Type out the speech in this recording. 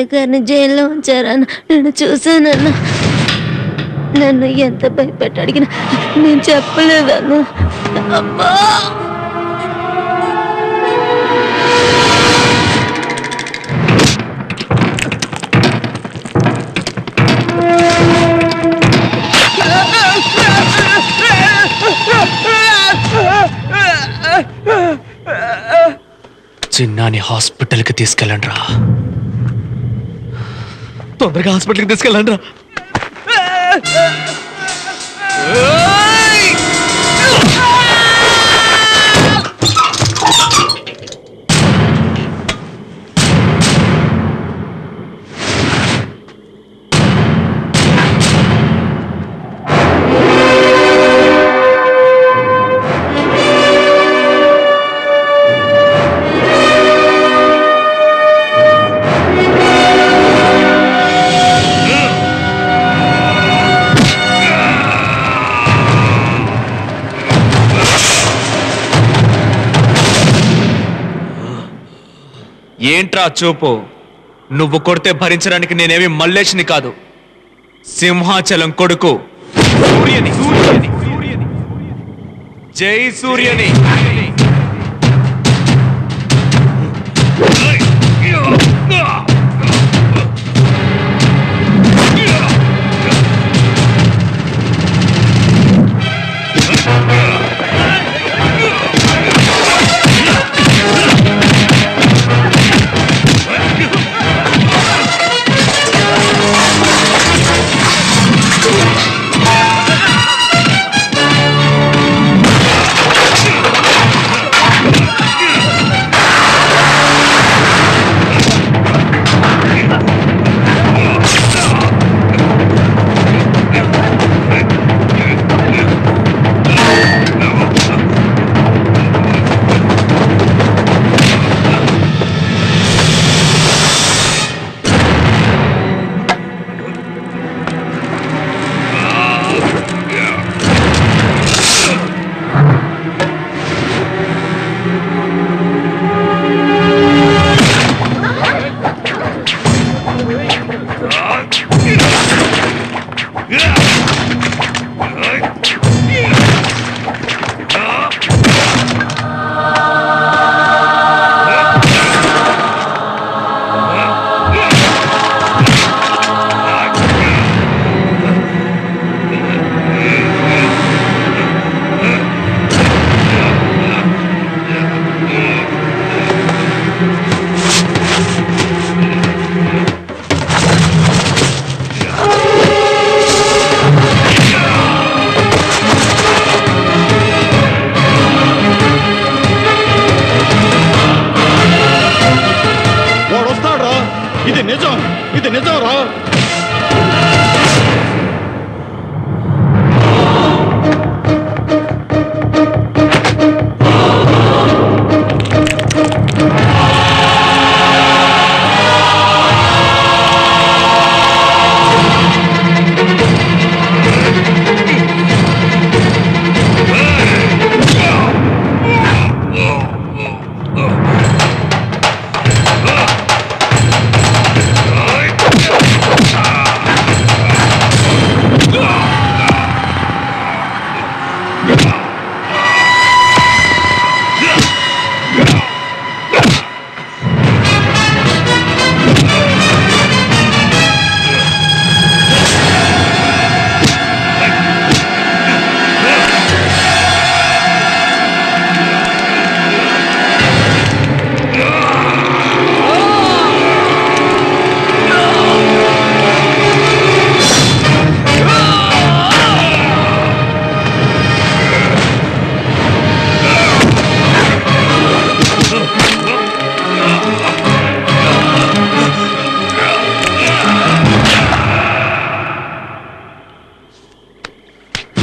సూర్యరాయ్ గారిని జైల్లో ఉంచారన్న నేను చూశానన్న. నన్ను ఎంత భయపెట్టి అడిగినా నేను చెప్పలేదన్న. అమ్మా చిన్నాని హాస్పిటల్కి తీసుకెళ్ళండి రా తొందరగా హాస్పిటల్కి తీసుకెళ్ళండి రా ఏంట్రా చూపు? నువ్వు కొడితే భరించడానికి నేనేమి మల్లేష్ని కాదు. సింహాచలం కొడుకు. సూర్యని జై సూర్యని. ఇది నిజం ఇది నిజం రా.